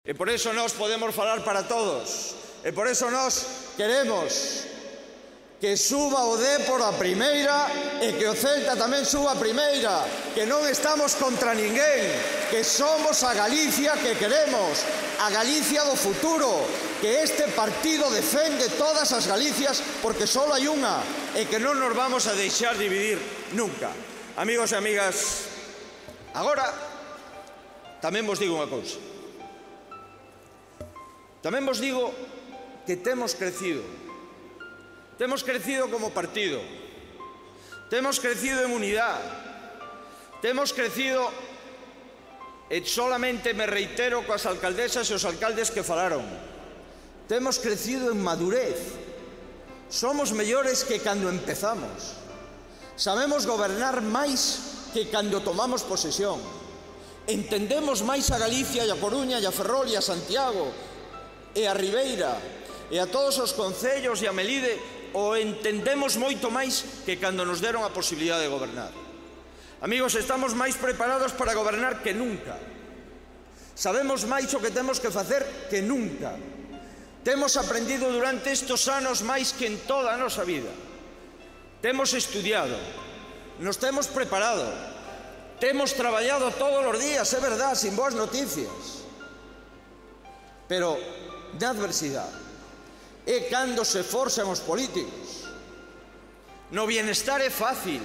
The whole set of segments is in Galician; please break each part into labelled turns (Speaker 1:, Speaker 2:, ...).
Speaker 1: E por eso nós podemos falar para todos. E por eso nós queremos que suba o Dépor a primeira e que o Celta tamén suba a primeira, que non estamos contra ninguén, que somos a Galicia que queremos, a Galicia do futuro, que este partido defende todas as Galicias porque só hai unha e que non nos vamos a deixar dividir nunca. Amigos e amigas, agora tamén vos digo unha cousa. Tamén vos digo que temos crecido. Temos crecido como partido. Temos crecido en unidade. Temos crecido e solamente me reitero coas alcaldesas e os alcaldes que falaron. Temos crecido en madurez. Somos mellores que cando empezamos. Sabemos gobernar máis que cando tomamos posesión. Entendemos máis a Galicia e a Coruña e a Ferrol e a Santiago e a Ribeira e a todos os concellos e a Melide o entendemos moito máis que cando nos deron a posibilidade de gobernar. Amigos, estamos máis preparados para gobernar que nunca. Sabemos máis o que temos que facer que nunca. Temos aprendido durante estes anos máis que en toda a nosa vida. Temos estudiado, nos temos preparado, temos traballado todos os días, é verdad, sin boas noticias. Pero de adversidade é cando se forzan os políticos. No bienestar é fácil.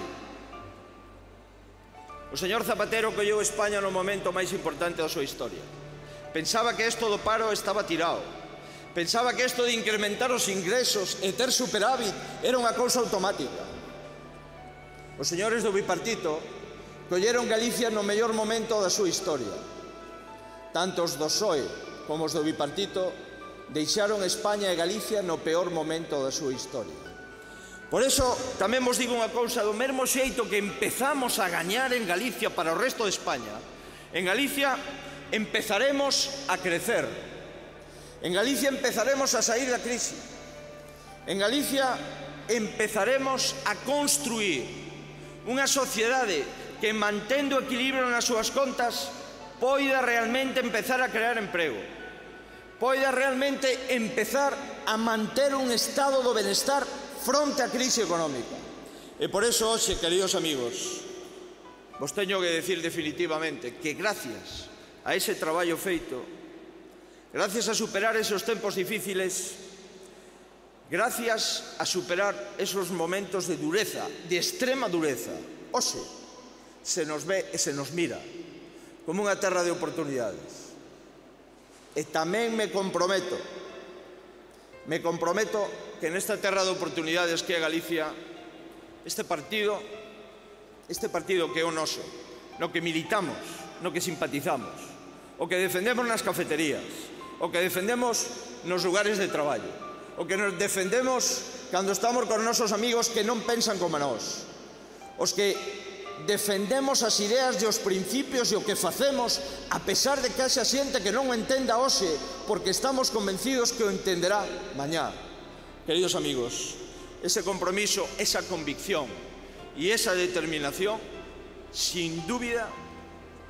Speaker 1: O señor Zapatero colleu España no momento máis importante da súa historia. Pensaba que isto do paro estaba tirado. Pensaba que isto de incrementar os ingresos e ter superávit era unha cousa automática. Os señores do bipartito colleron Galicia no mellor momento da súa historia. Tanto os do PSOE como os do bipartito deixaron España e Galicia no peor momento da súa historia. Por eso, tamén vos digo unha cousa, do mesmo xeito que empezamos a gañar en Galicia para o resto de España, en Galicia empezaremos a crecer. En Galicia empezaremos a sair da crise. En Galicia empezaremos a construir unha sociedade que mantendo o equilibrio nas súas contas poida realmente empezar a crear emprego poida realmente empezar a manter un estado do benestar fronte á crise económica. E por eso, hoxe, queridos amigos, vos teño que decir definitivamente que gracias a ese traballo feito, gracias a superar esos tempos difíciles, gracias a superar esos momentos de dureza, de extrema dureza, hoxe, se nos ve e se nos mira como unha terra de oportunidades. E tamén me comprometo, me comprometo que nesta terra de oportunidades que é Galicia, este partido, este partido que é o noso, no que militamos, no que simpatizamos, o que defendemos nas cafeterías, o que defendemos nos lugares de traballo, o que nos defendemos cando estamos con nosos amigos que non pensan como nós, os que defendemos as ideas e os principios e o que facemos a pesar de que haxa xente que non o entenda hoxe porque estamos convencidos que o entenderá mañá. Queridos amigos, ese compromiso, esa convicción e esa determinación sin dúbida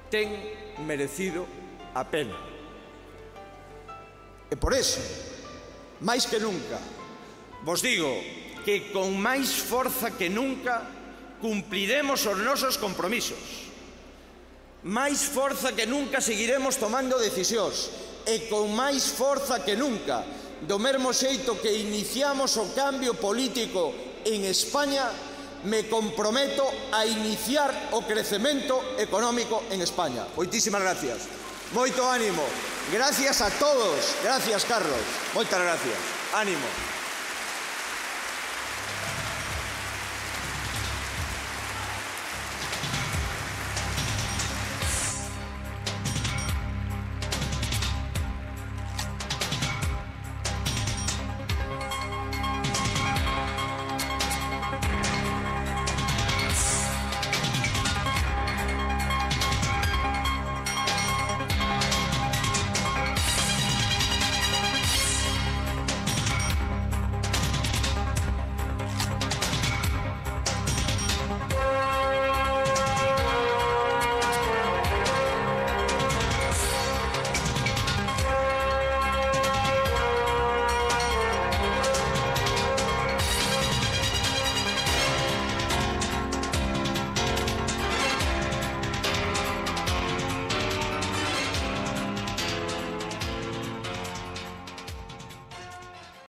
Speaker 1: ten merecido a pena. E por eso, máis que nunca, vos digo que con máis forza que nunca cumpliremos os nosos compromisos. Máis forza que nunca seguiremos tomando decisións e con máis forza que nunca, do mesmo xeito que iniciamos o cambio político en España, me comprometo a iniciar o crecemento económico en España. Moitísimas gracias. Moito ánimo. Gracias a todos. Gracias, Carlos. Moitas gracias. Ánimo.